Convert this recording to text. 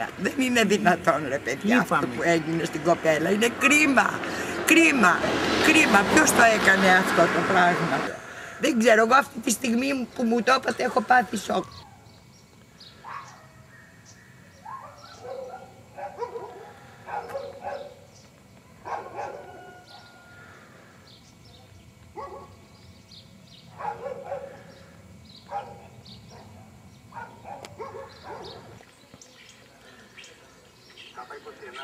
μένα. Δεν είναι δυνατόν ρε παιδιά αυτό Είπαμε. που έγινε στην κοπέλα. Είναι κρίμα. Κρίμα. Κρίμα. Ποιος το έκανε αυτό το πράγμα; Δεν ξέρω, εγώ αυτή τη στιγμή που μου το είπατε έχω πάθει σοκ. ไปโค了